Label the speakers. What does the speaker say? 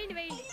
Speaker 1: వేయండి వేయండి